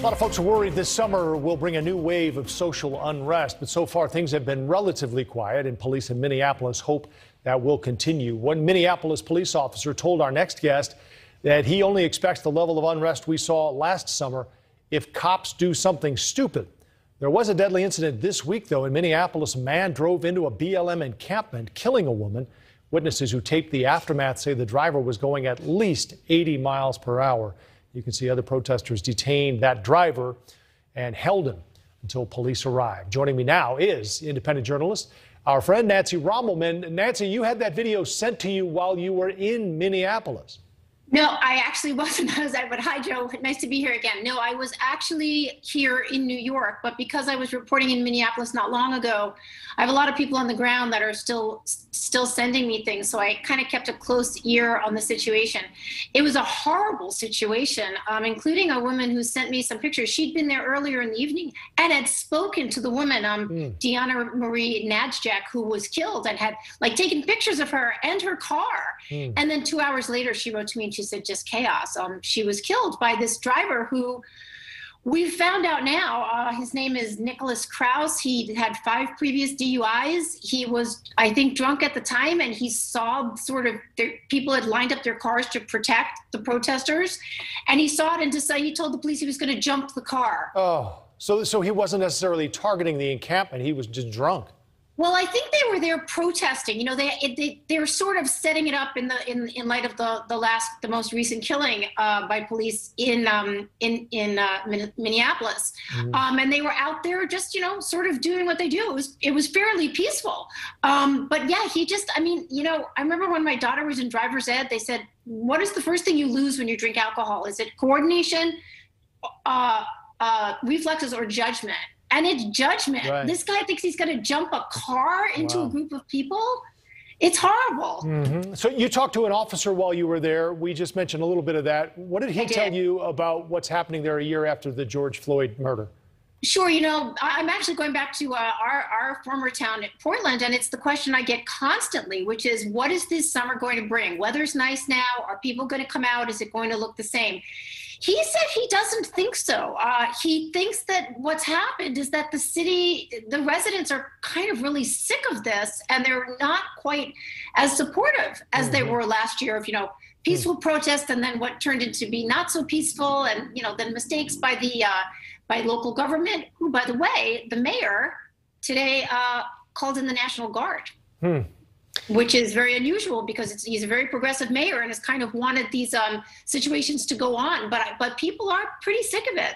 A lot of folks are worried this summer will bring a new wave of social unrest, but so far things have been relatively quiet, and police in Minneapolis hope that will continue. One Minneapolis police officer told our next guest that he only expects the level of unrest we saw last summer if cops do something stupid. There was a deadly incident this week, though. In Minneapolis, a man drove into a BLM encampment, killing a woman. Witnesses who taped the aftermath say the driver was going at least 80 miles per hour. You can see other protesters detained that driver and held him until police arrived. Joining me now is independent journalist, our friend Nancy Rommelmann. Nancy, you had that video sent to you while you were in Minneapolis. No, I actually wasn't. I was at, but hi, Joe. Nice to be here again. No, I was actually here in New York, but because I was reporting in Minneapolis not long ago, I have a lot of people on the ground that are still still sending me things. So I kind of kept a close ear on the situation. It was a horrible situation, um, including a woman who sent me some pictures. She'd been there earlier in the evening and had spoken to the woman, um, mm. Deanna Marie Najjak, who was killed, and had like taken pictures of her and her car. Mm. And then two hours later, she wrote to me and she said, "Just chaos." Um, she was killed by this driver who we found out now uh, his name is Nicholas Kraus. He had five previous DUIs. He was, I think, drunk at the time, and he saw sort of people had lined up their cars to protect the protesters, and he saw it and decided. He told the police he was going to jump the car. Oh, so so he wasn't necessarily targeting the encampment. He was just drunk. Well, I think they were there protesting. You know, they they they were sort of setting it up in the in in light of the the last the most recent killing uh, by police in um in in uh, Minneapolis, mm. um, and they were out there just you know sort of doing what they do. It was it was fairly peaceful. Um, but yeah, he just I mean you know I remember when my daughter was in driver's ed, they said, "What is the first thing you lose when you drink alcohol? Is it coordination, uh, uh, reflexes, or judgment?" And it's judgment. Right. This guy thinks he's going to jump a car into wow. a group of people. It's horrible. Mm-hmm. So you talked to an officer while you were there. We just mentioned a little bit of that. What did he tell you about what's happening there a year after the George Floyd murder? Sure. You know, I'm actually going back to uh, our, our former town at Portland, and it's the question I get constantly, which is what is this summer going to bring? Weather's nice now. Are people going to come out? Is it going to look the same? He said he doesn't think so. Uh, he thinks that what's happened is that the city, the residents are kind of really sick of this, and they're not quite as supportive as mm-hmm. they were last year of, you know, peaceful mm-hmm. protest and then what turned into be not so peaceful and, you know, then mistakes by the, uh, by local government, who, by the way, the mayor today uh, called in the National Guard. Hmm which is very unusual because he's a very progressive mayor and has kind of wanted these um, situations to go on. But but people are pretty sick of it.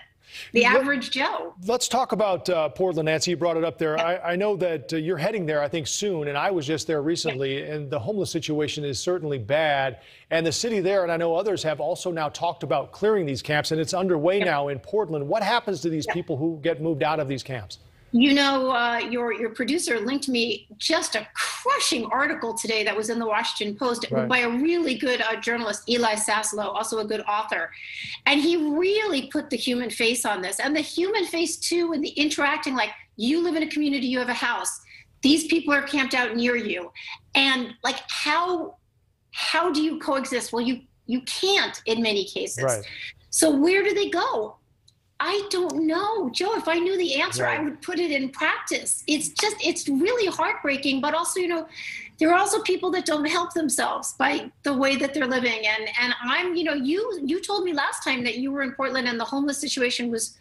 The average Joe. Let's talk about uh, Portland, Nancy. You brought it up there. I, I, know that uh, you're heading there, I think, soon, and I was just there recently, and the homeless situation is certainly bad. And the city there, and I know others have also now talked about clearing these camps, and it's underway now in Portland. What happens to these people who get moved out of these camps? You know, uh, your your producer linked me just a crushing article today that was in the Washington Post right. by a really good uh, journalist, Eli Saslow, also a good author, and he really put the human face on this, and the human face too, and the interacting. Like you live in a community, you have a house. These people are camped out near you, and like how how do you coexist? Well, you you can't in many cases. Right. So where do they go? I don't know, Joe. If I knew the answer, right. I would put it in practice. It's just, it's really heartbreaking. But also, you know, there are also people that don't help themselves by the way that they're living. And and I'm, you know, you you told me last time that you were in Portland and the homeless situation was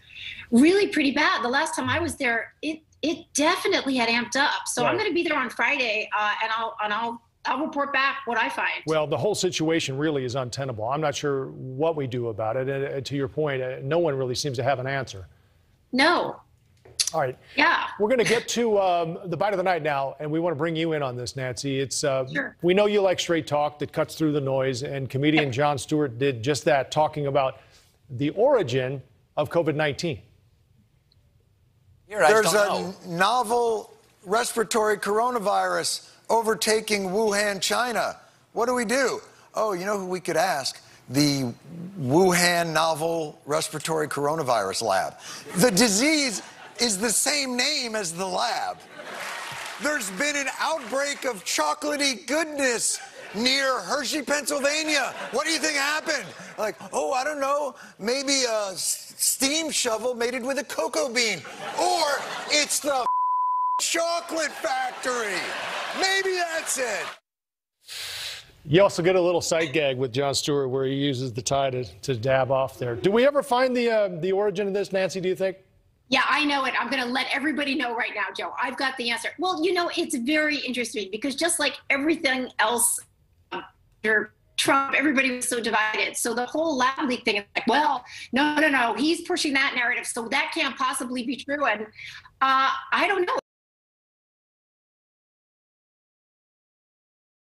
really pretty bad. The last time I was there, it it definitely had amped up. So right. I'm going to be there on Friday, uh, and I'll and I'll I'll report back what I find. Well, the whole situation really is untenable. I'm not sure what we do about it. And uh, to your point, uh, no one really seems to have an answer. No. All right. Yeah. We're going to get to um, the bite of the night now, and we want to bring you in on this, Nancy. It's uh, sure. we know you like straight talk that cuts through the noise, and comedian yep. Jon Stewart did just that, talking about the origin of COVID-19. Here, There's a know. novel respiratory coronavirus overtaking Wuhan, China. What do we do? Oh, you know who we could ask? The Wuhan Novel Respiratory Coronavirus Lab. The disease is the same name as the lab. There's been an outbreak of chocolatey goodness near Hershey, Pennsylvania. What do you think happened? Like, oh, I don't know, maybe a steam shovel mated with a cocoa bean. Or it's the chocolate factory. Maybe that's it. You also get a little sight gag with Jon Stewart where he uses the tie to, to dab off there. Do we ever find the uh, the origin of this, Nancy? Do you think? Yeah, I know it. I'm going to let everybody know right now, Joe. I've got the answer. Well, you know, it's very interesting because just like everything else, under Trump, everybody was so divided. So the whole lab leak thing is like, well, no, no, no, he's pushing that narrative, so that can't possibly be true. And uh, I don't know.